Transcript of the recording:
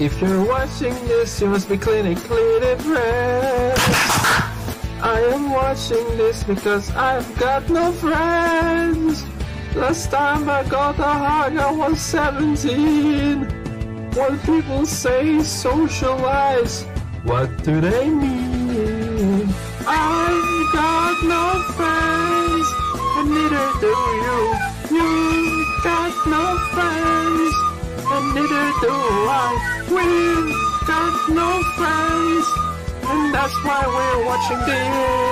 If you're watching this, you must be clinically depressed. I am watching this because I've got no friends. Last time I got a hug, I was 17. When people say socialize, what do they mean? I've got no friends, and neither do you. You've got no friends, and neither do I. We've got no friends, and that's why we're watching this.